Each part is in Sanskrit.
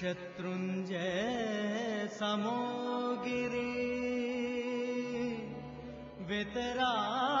शत्रुञ्जय समोगिरि वितराग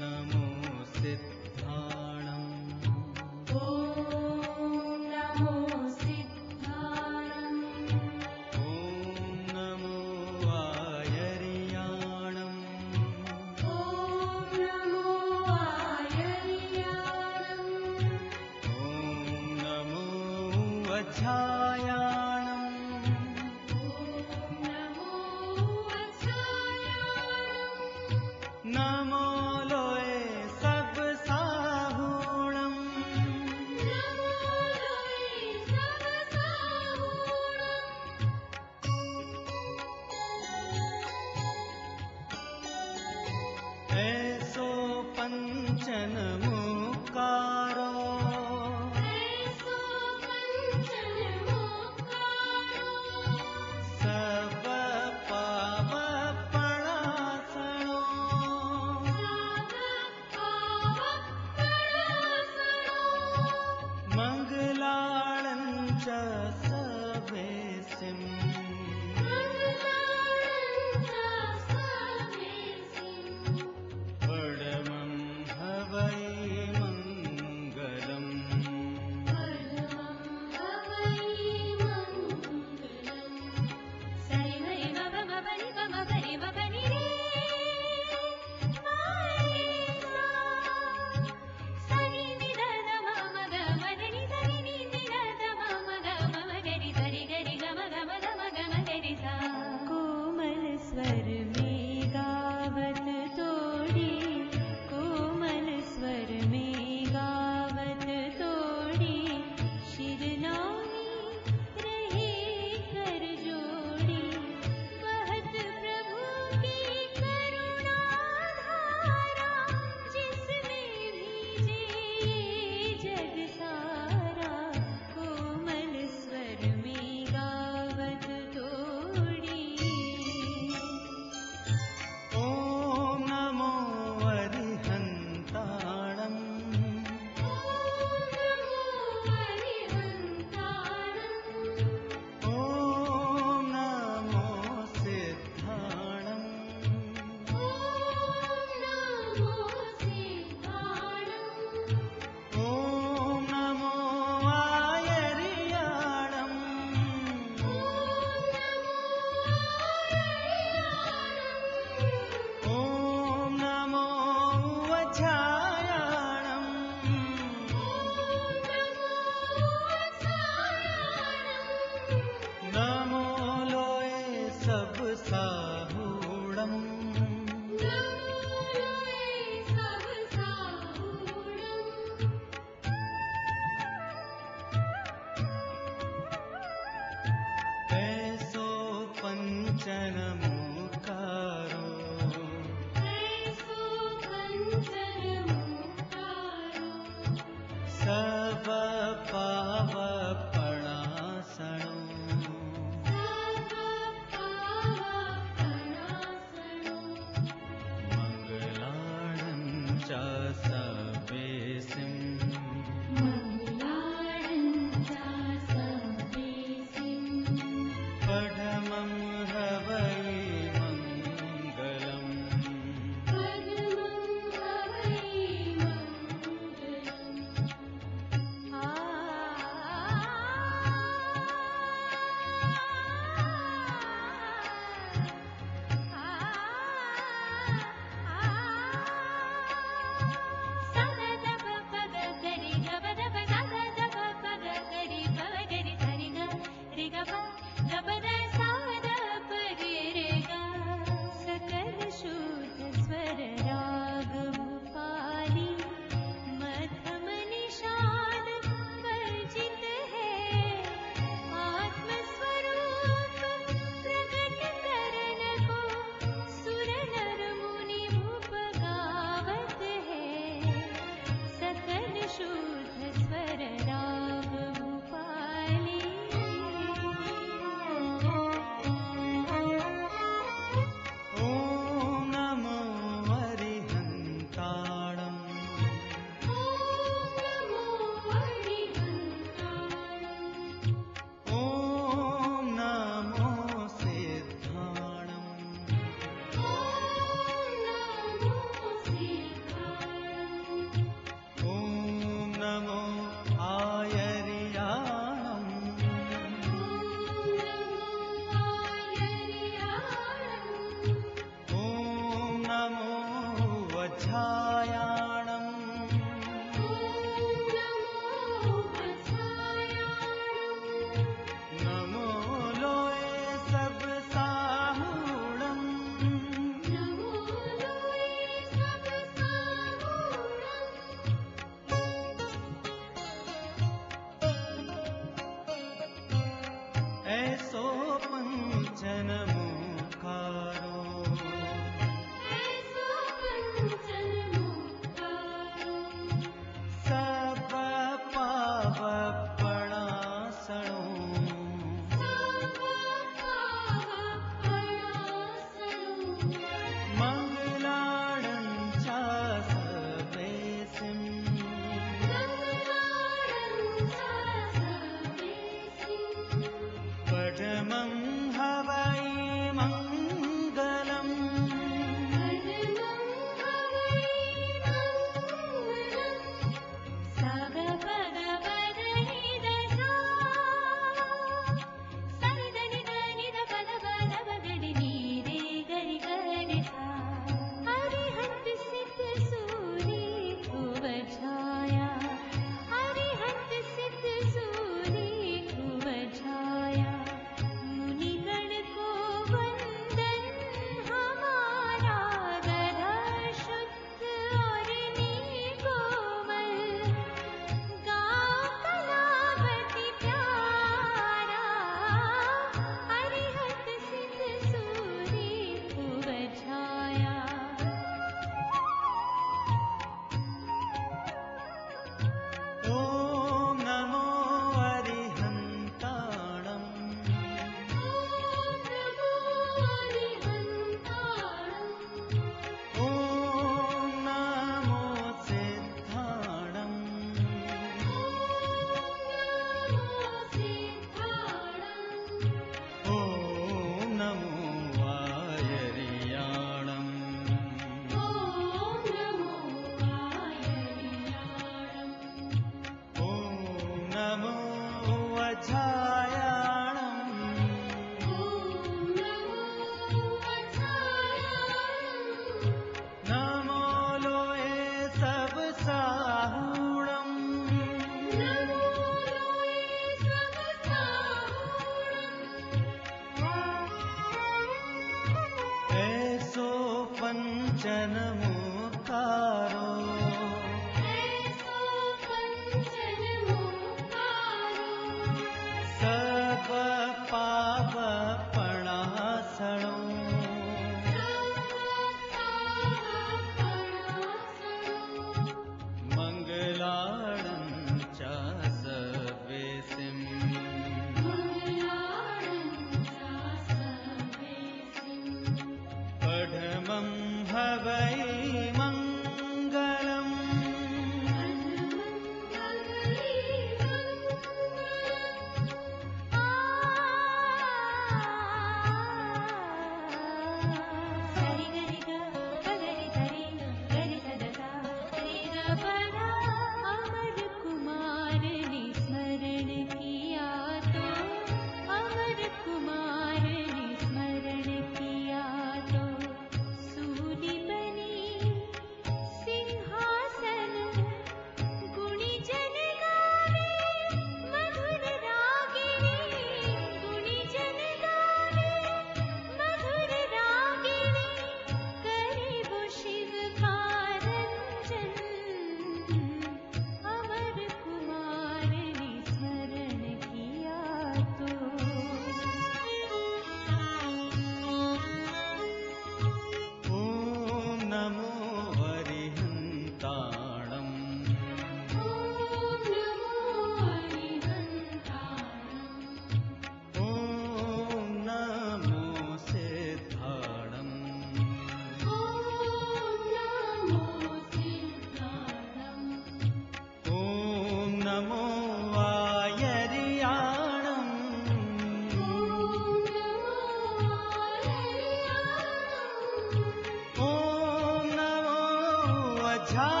माझ्या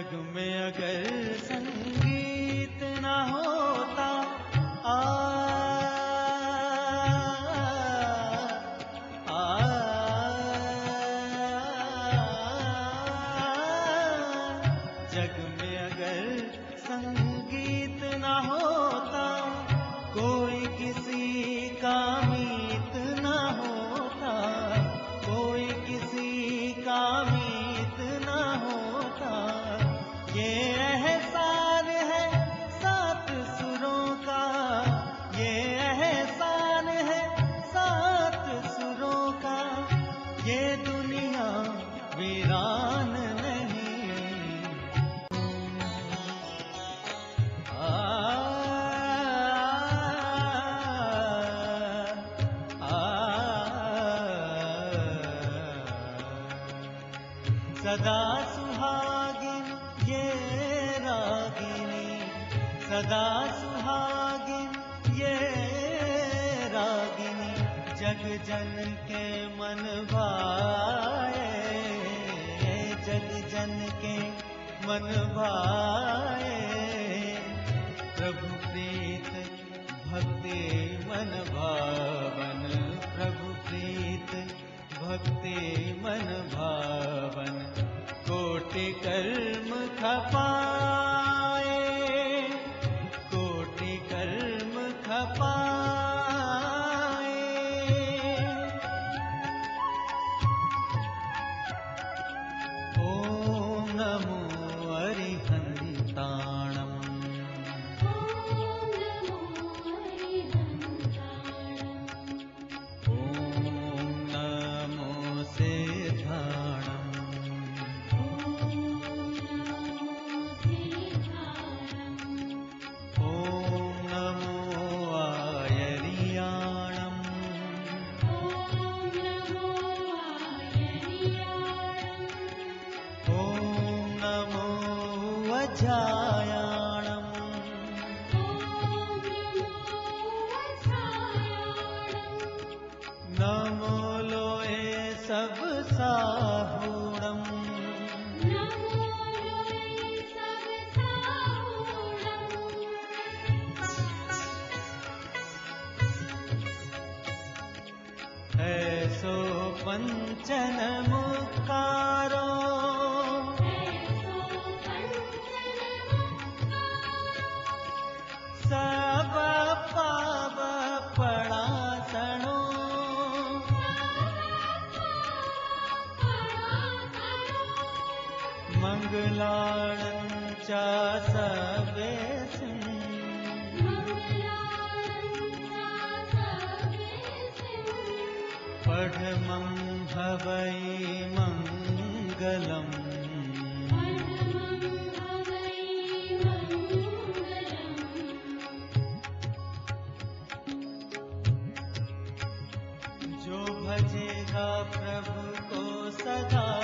जग में अगर संगीत ना हो भाए प्रभु प्रीत भक्ति मन भावन। प्रभु प्रीत भक्ति मन भावन। कोटि कर्म खपा भजेगा प्रभु को सदा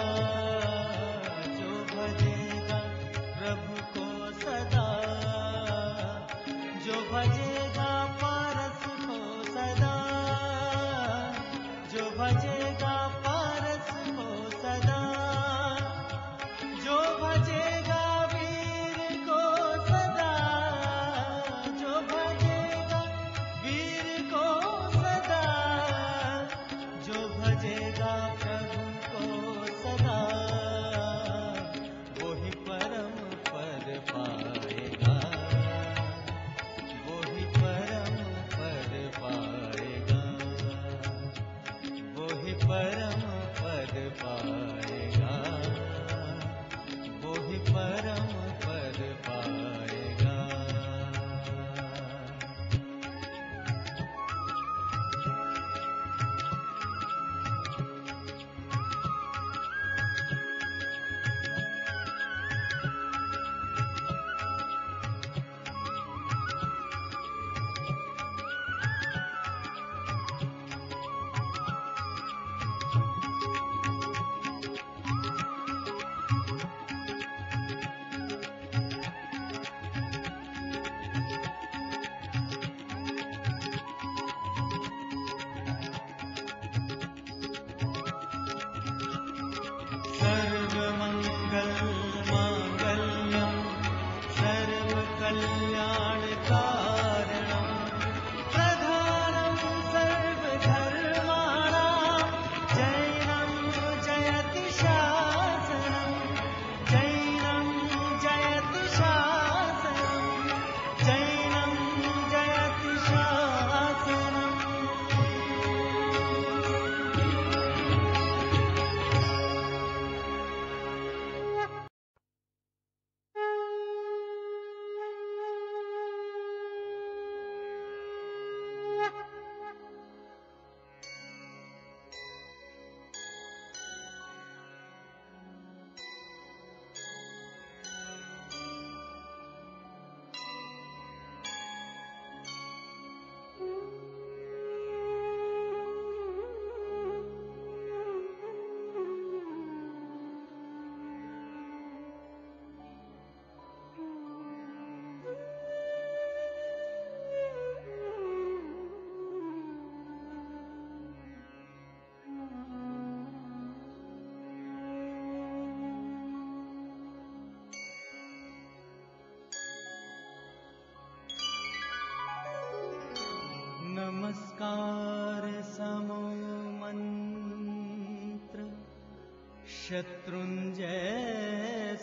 शत्रुञ्जय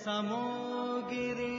समो गिरि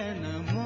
पञ्चन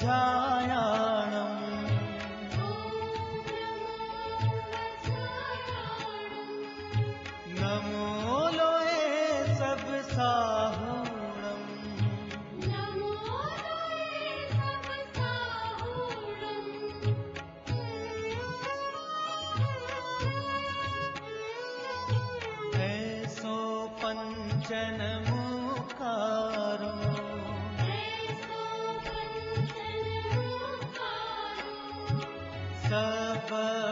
ছায়া Papa.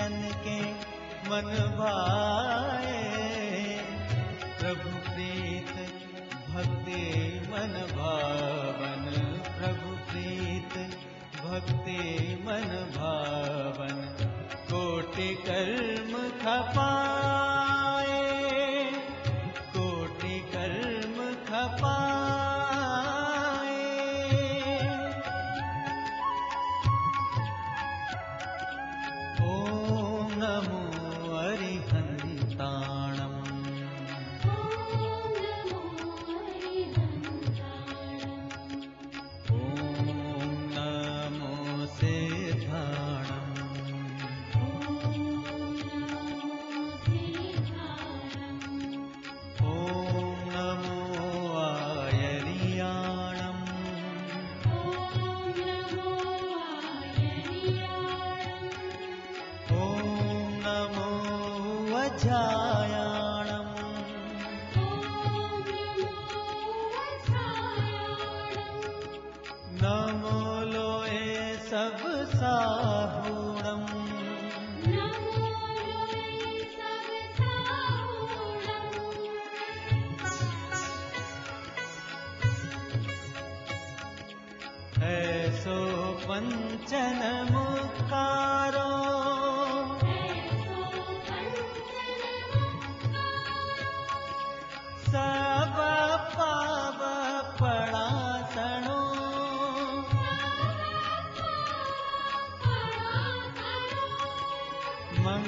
जन के मन भाए प्रभु प्रीत भक्ते मन भावन। प्रभु प्रीत भक्ते मन भावन। कोटि कर्म खपा